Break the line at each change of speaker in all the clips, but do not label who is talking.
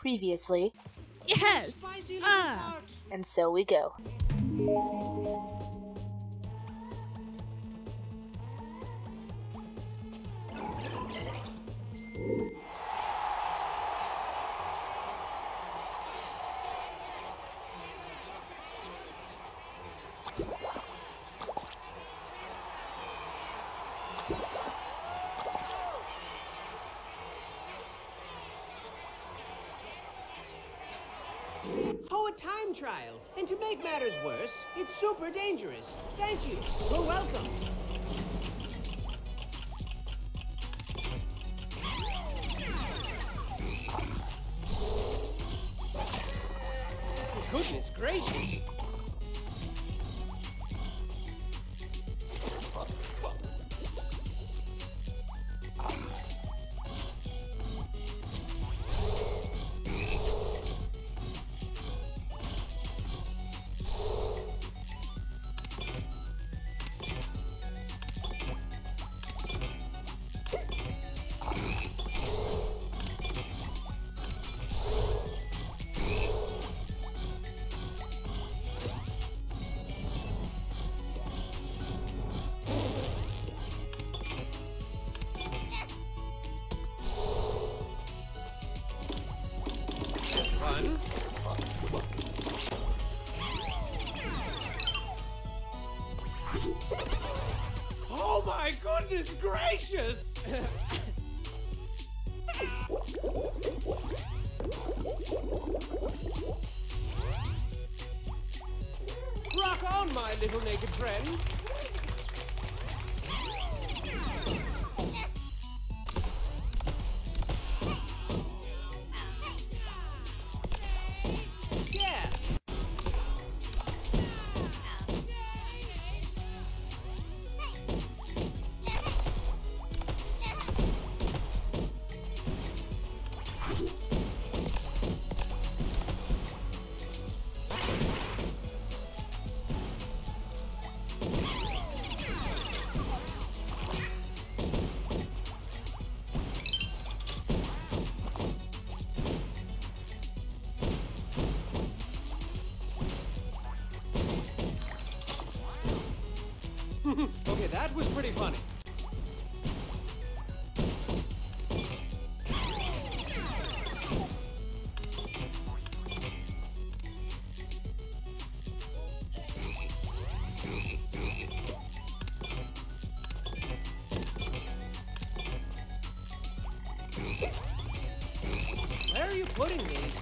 Previously,
Yes. Ah.
and so we go.
Oh, a time trial. And to make matters worse, it's super dangerous. Thank you. You're welcome. Goodness gracious. Goodness gracious! Rock on, my little naked friend. Putting these?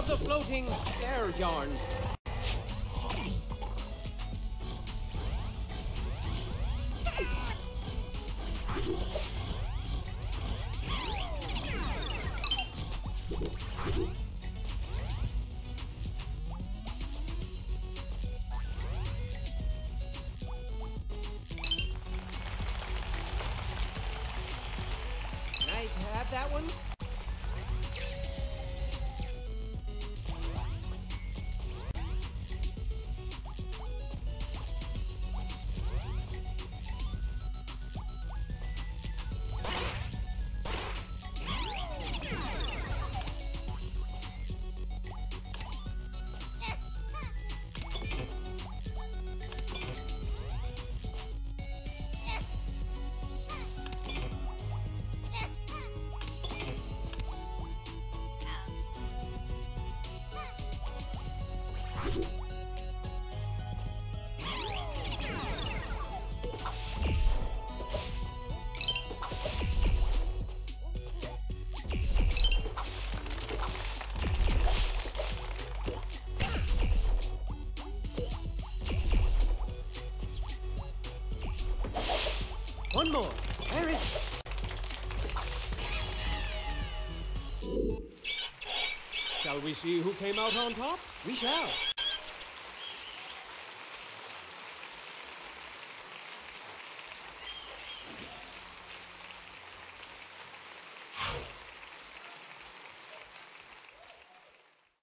Of the floating air yarn. Can I have that? One
Shall we see who came out on top?
We shall.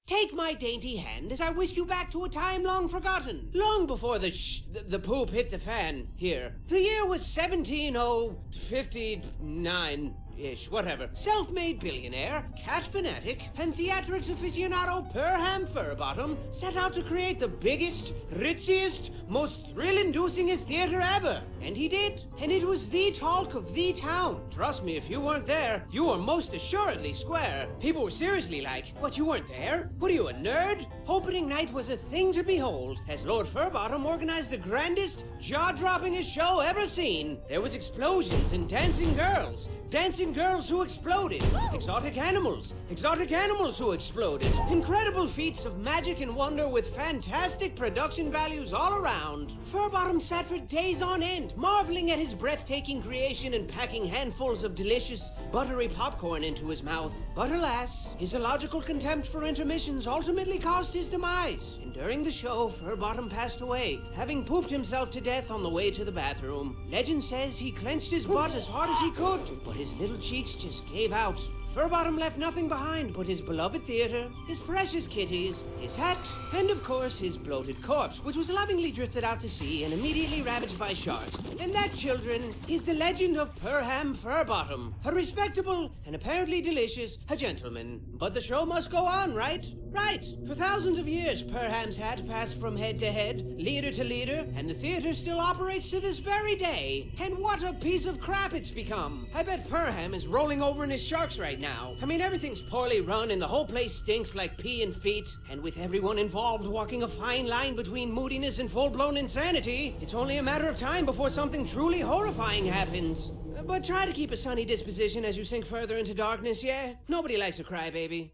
Take my dainty hand as I whisk you back to a time long forgotten, long before the sh- the, the poop hit the fan here. The year was 17059 ish, whatever. Self made billionaire, cat fanatic, and theatrics aficionado Perham Furbottom set out to create the biggest, ritziest, most thrill inducingest theater ever. And he did. And it was the talk of the town. Trust me, if you weren't there, you were most assuredly square. People were seriously like, What, you weren't there? What are you, a nerd? Opening night was a thing to behold, as Lord Furbottom organized the grandest, jaw droppingest show ever seen. There was explosions and dancing girls, dancing girls who exploded, exotic animals, exotic animals who exploded, incredible feats of magic and wonder with fantastic production values all around. Furbottom sat for days on end, marveling at his breathtaking creation and packing handfuls of delicious, buttery popcorn into his mouth. But alas, his illogical contempt for intermissions ultimately caused his demise. And during the show, Furbottom passed away, having pooped himself to death on the way to the bathroom. Legend says he clenched his butt as hard as he could, but his little cheeks just gave out. Furbottom left nothing behind but his beloved theater, his precious kitties, his hat, and of course his bloated corpse, which was lovingly drifted out to sea and immediately ravaged by sharks. And that, children, is the legend of Perham Furbottom, a respectable and apparently delicious a gentleman. But the show must go on, right? Right. For thousands of years, Perham's hat passed from head to head, leader to leader, and the theater still operates to this very day. And what a piece of crap it's become. I bet Perham is rolling over in his sharks right now. I mean, everything's poorly run and the whole place stinks like pee and feet. And with everyone involved walking a fine line between moodiness and full-blown insanity, it's only a matter of time before something truly horrifying happens. But try to keep a sunny disposition as you sink further into darkness, yeah? Nobody likes a crybaby.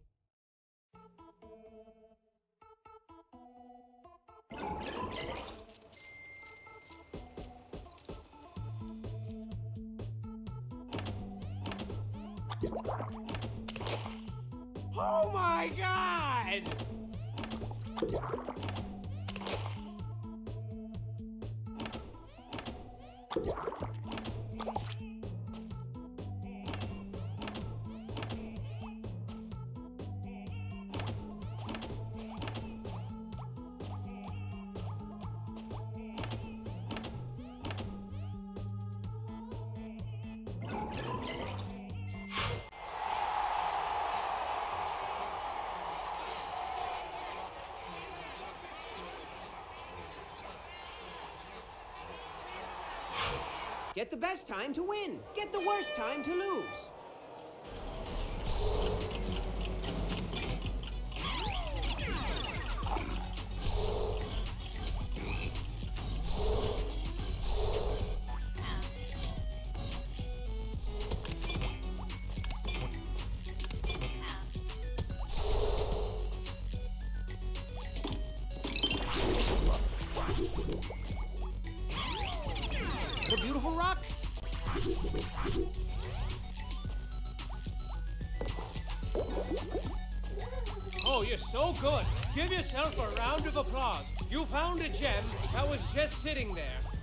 Oh my god!
Get the best time to win. Get the worst time to lose.
Yourself a round of applause. You found a gem that was just sitting there.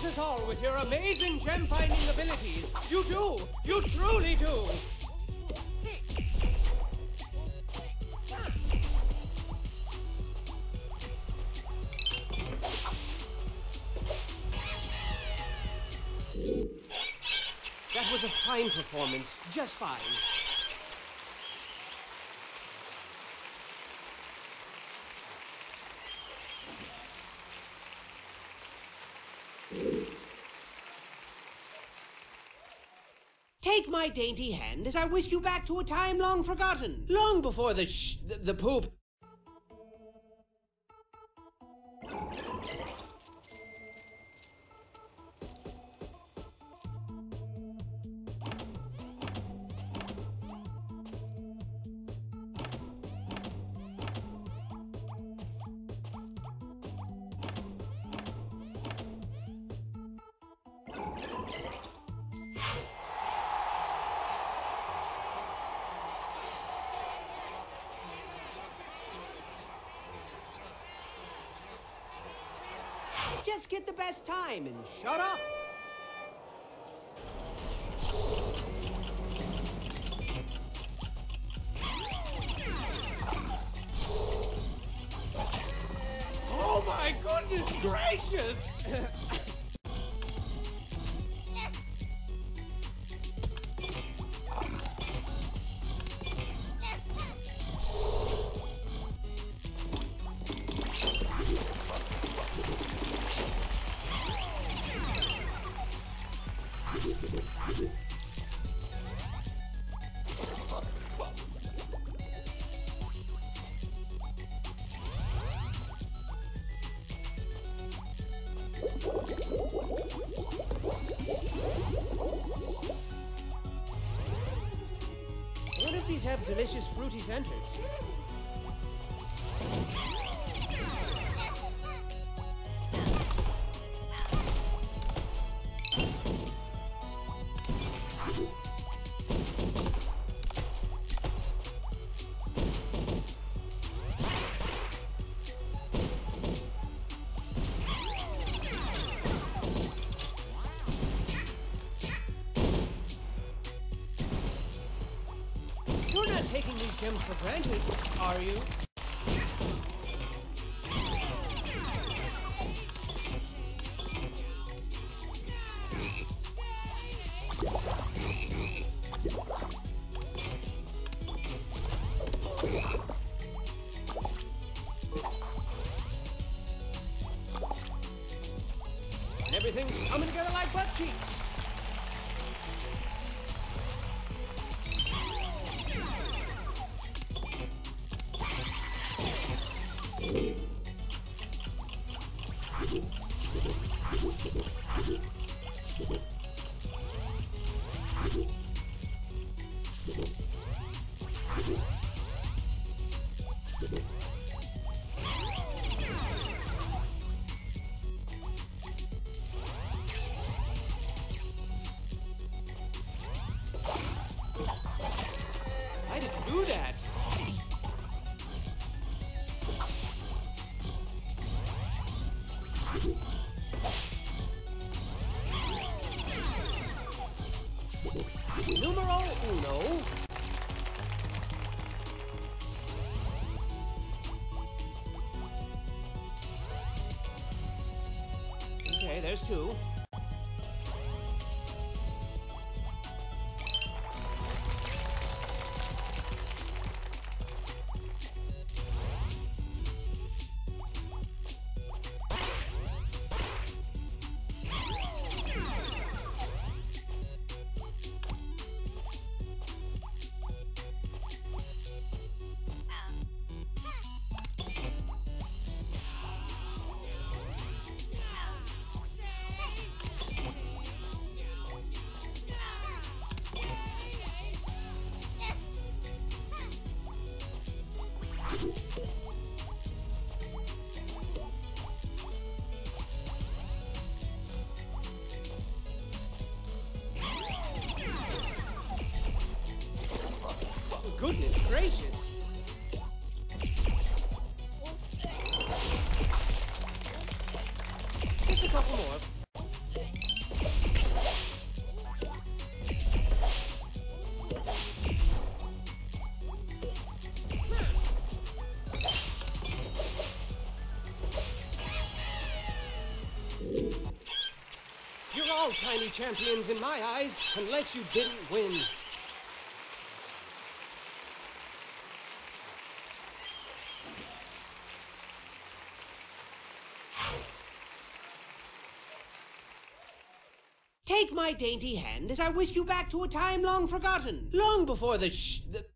Amuse us all with your amazing gem finding abilities. You do. You truly do.
That was a fine performance. Just fine. Take my dainty hand as I whisk you back to a time long forgotten, long before the sh- the, the poop. Just get the best time and shut up. Delicious gems for granted, are you? And everything's coming together like butt cheeks. There's two.
tiny champions in my eyes unless you didn't win.
Take my dainty hand as I whisk you back to a time long forgotten, long before the sh... The